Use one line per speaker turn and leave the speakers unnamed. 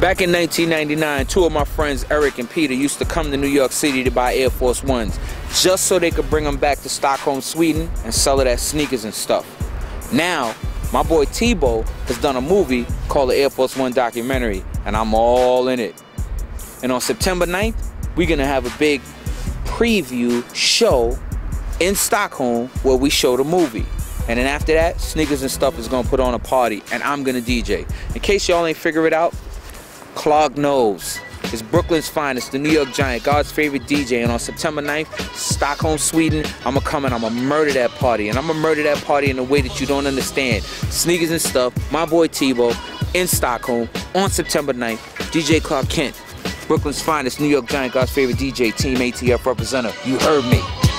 Back in 1999, two of my friends, Eric and Peter, used to come to New York City to buy Air Force Ones just so they could bring them back to Stockholm, Sweden and sell it as sneakers and stuff. Now, my boy Thibaut has done a movie called the Air Force One documentary, and I'm all in it. And on September 9th, we're gonna have a big preview show in Stockholm where we show the movie. And then after that, Sneakers and Stuff is gonna put on a party, and I'm gonna DJ. In case y'all ain't figure it out, Clark Kent. is Brooklyn's finest, the New York Giant, God's favorite DJ. And on September 9th, Stockholm, Sweden, I'm gonna come and I'm gonna murder that party. And I'm gonna murder that party in a way that you don't understand. Sneakers and stuff, my boy Thibaut in Stockholm on September 9th. DJ Clark Kent, Brooklyn's finest, New York Giant, God's favorite DJ, Team ATF representative. You heard me.